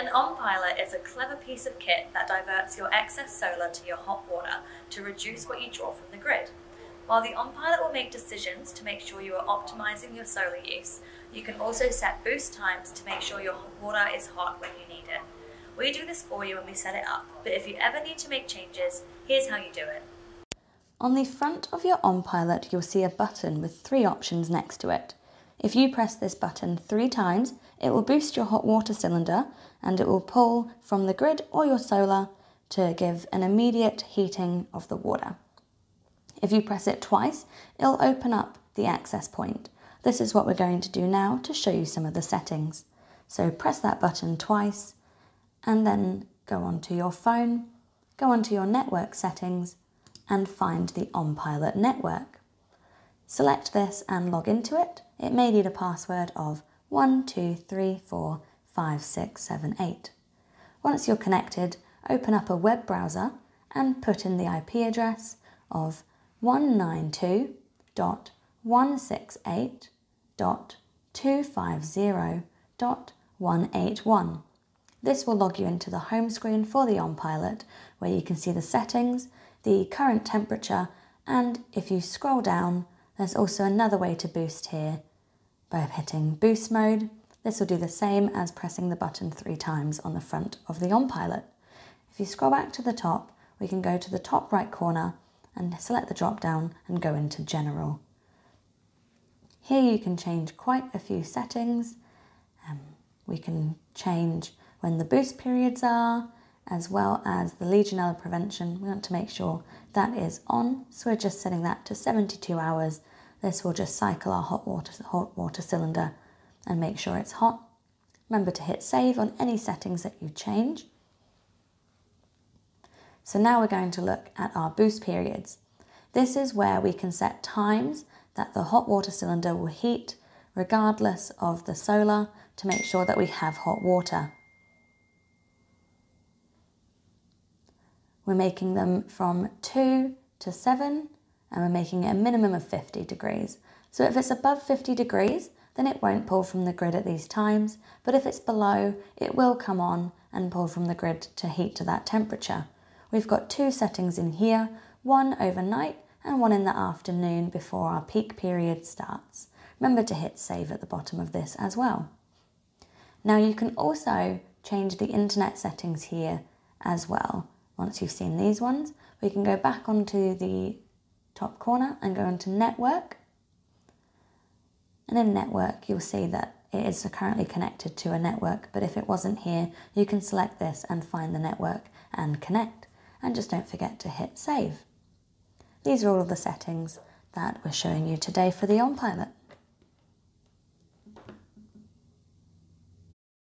An Ohm Pilot is a clever piece of kit that diverts your excess solar to your hot water to reduce what you draw from the grid. While the Ohm Pilot will make decisions to make sure you are optimizing your solar use, you can also set boost times to make sure your water is hot when you need it. We do this for you when we set it up, but if you ever need to make changes, here's how you do it. On the front of your Ohm Pilot, you'll see a button with three options next to it. If you press this button three times, it will boost your hot water cylinder and it will pull from the grid or your solar to give an immediate heating of the water. If you press it twice, it'll open up the access point. This is what we're going to do now to show you some of the settings. So press that button twice and then go onto your phone, go onto your network settings and find the Ohm Pilot network. Select this and log into it. It may need a password of 12345678. Once you're connected, open up a web browser and put in the IP address of 192.168.250.181. This will log you into the home screen for the Ohm Pilot where you can see the settings, the current temperature and if you scroll down there's also another way to boost here by hitting boost mode. This will do the same as pressing the button three times on the front of the Ohm Pilot. If you scroll back to the top we can go to the top right corner and select the drop down and go into general. Here you can change quite a few settings. Um, we can change when the boost periods are, as well as the Legionella prevention. We want to make sure that is on, so we're just setting that to 72 hours. This will just cycle our hot water, hot water cylinder and make sure it's hot. Remember to hit save on any settings that you change. So now we're going to look at our boost periods. This is where we can set times that the hot water cylinder will heat regardless of the solar to make sure that we have hot water. We're making them from 2 to 7 and we're making it a minimum of 50 degrees. So if it's above 50 degrees, then it won't pull from the grid at these times, but if it's below, it will come on and pull from the grid to heat to that temperature. We've got two settings in here, one overnight and one in the afternoon before our peak period starts. Remember to hit save at the bottom of this as well. Now you can also change the internet settings here as well. Once you've seen these ones, we can go back onto the top corner and go into network. And in network, you'll see that it is currently connected to a network, but if it wasn't here, you can select this and find the network and connect and just don't forget to hit save. These are all of the settings that we're showing you today for the Ohm Pilot.